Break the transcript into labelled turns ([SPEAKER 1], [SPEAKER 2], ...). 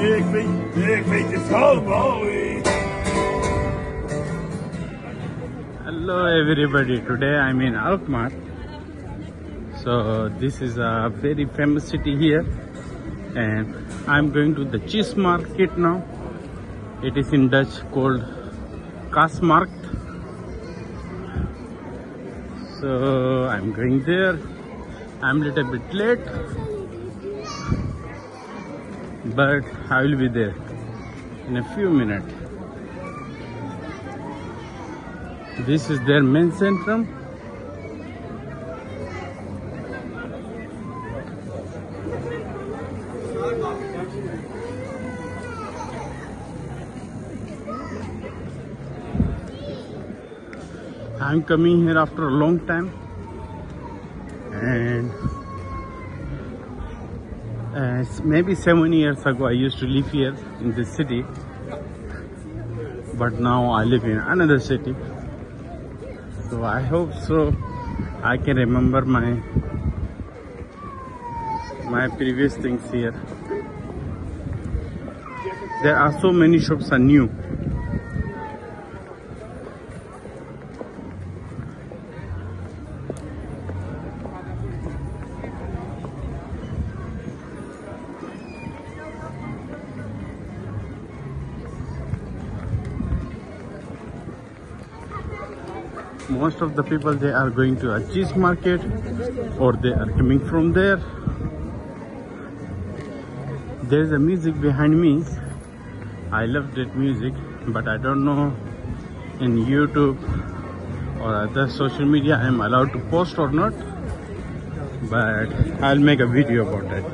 [SPEAKER 1] big feet, big feet.
[SPEAKER 2] Hello everybody, today I'm in Alkmaar. So this is a very famous city here and I'm going to the cheese market now. It is in Dutch called Kaasmarkt. So I'm going there. I'm a little bit late but I will be there in a few minutes. This is their main centrum. I'm coming here after a long time and uh, maybe seven years ago I used to live here in this city. But now I live in another city. So I hope so I can remember my my previous things here. There are so many shops are new most of the people they are going to a cheese market or they are coming from there. There's a music behind me. I love that music but i don't know in youtube or other social media i'm allowed to post or not but i'll make a video about that